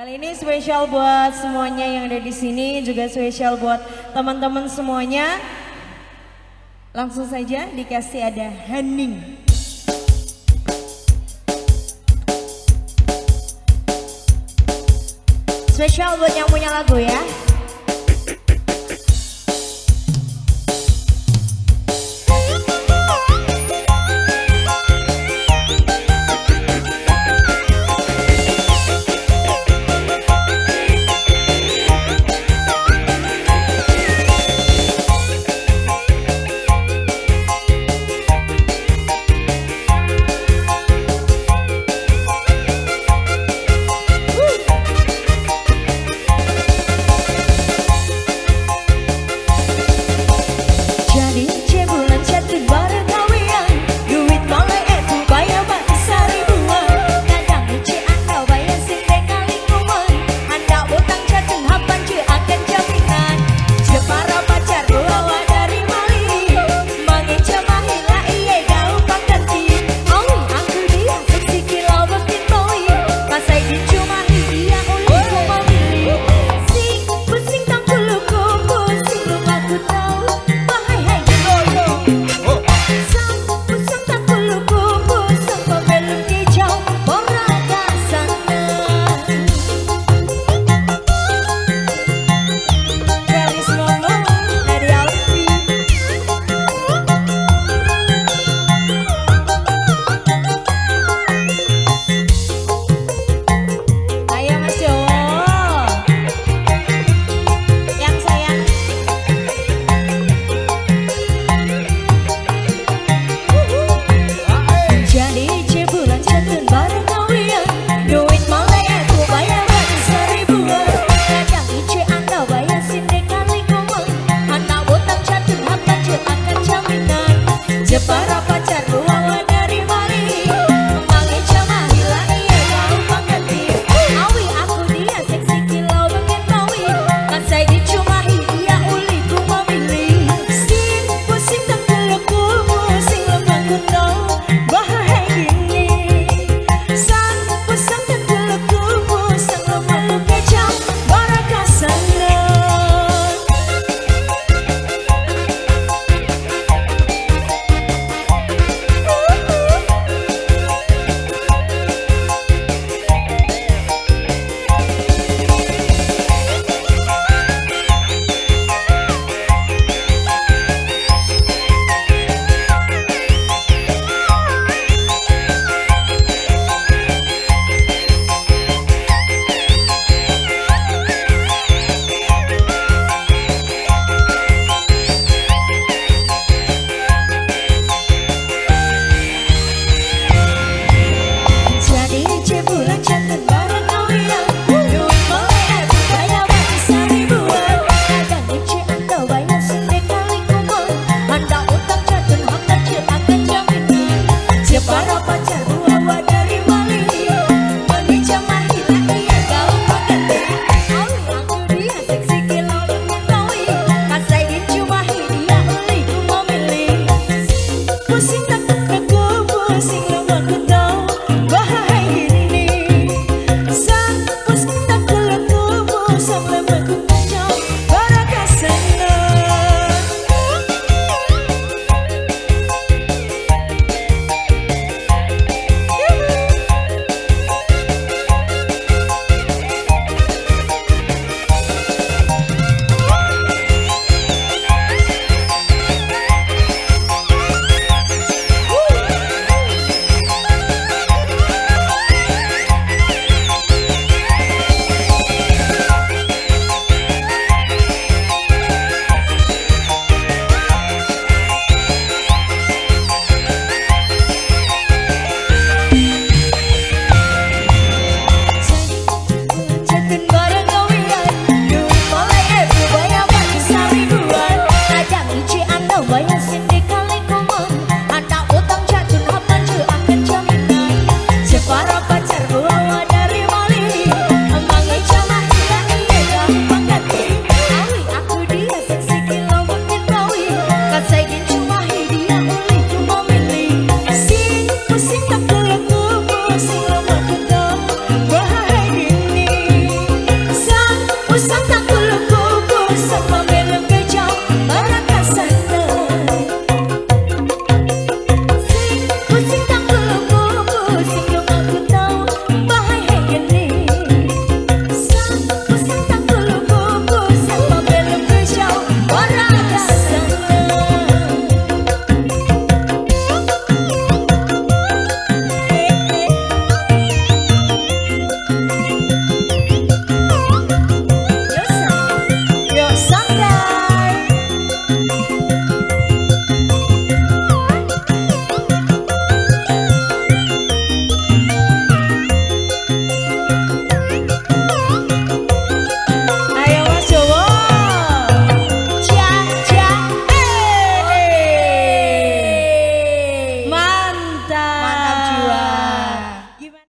Kali ini spesial buat semuanya yang ada di sini, juga spesial buat teman-teman semuanya. Langsung saja dikasih ada Hening. Spesial buat yang punya lagu ya.